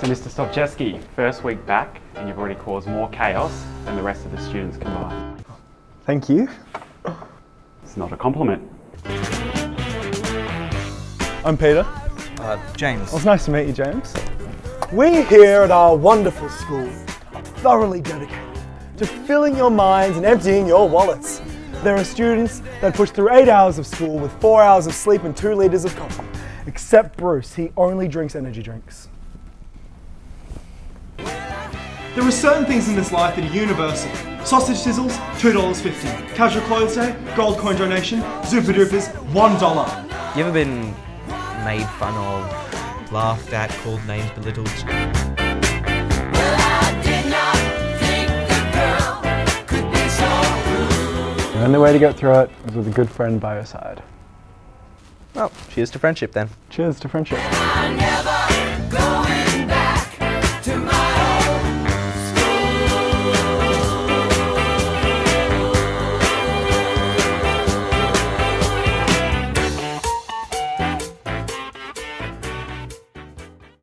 So Mr. Stopcheski, first week back and you've already caused more chaos than the rest of the students combined. Thank you. It's not a compliment. I'm Peter. Uh, James. Well, it's nice to meet you, James. We here at our wonderful school are thoroughly dedicated to filling your minds and emptying your wallets. There are students that push through eight hours of school with four hours of sleep and two litres of coffee. Except Bruce, he only drinks energy drinks. There are certain things in this life that are universal. Sausage sizzles, $2.50. Casual clothes day, gold coin donation, Zooper Doopers, $1. You ever been made fun of, laughed at, called names, belittled? The only way to get through it is with a good friend by your side. Well, cheers to friendship then. Cheers to friendship. I never